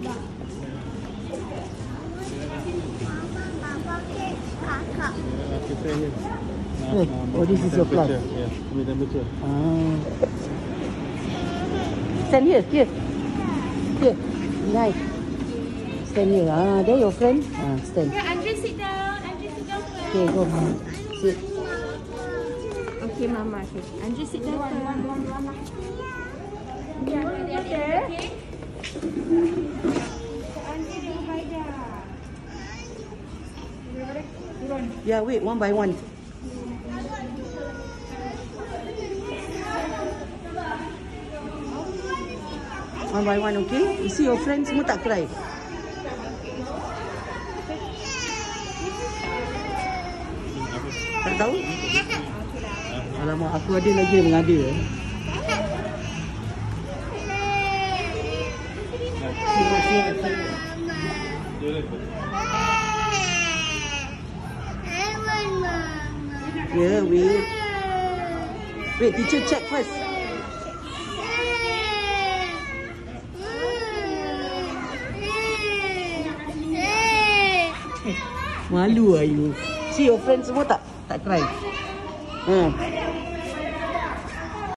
Hey, um, oh, this is your plant. Yeah, with temperature. Ah. Stand here, here. Here, nice. Stand here. Ah, there your friend. Ah, stand. Yeah, Andre, sit down. Andre, sit down first. Okay, go. Sit. Okay, Mama. Okay. Andre, sit down first. Yeah, wait, one by one. One by one, okay? You see your friends semua tak cry? Tak tahu? Alamak, aku ada lagi yang mengada. eh. Sini, sini, sini. Yeah, wait. Wait, teacher check first. Malu lah you. See your friends semua tak tak cry. Ha.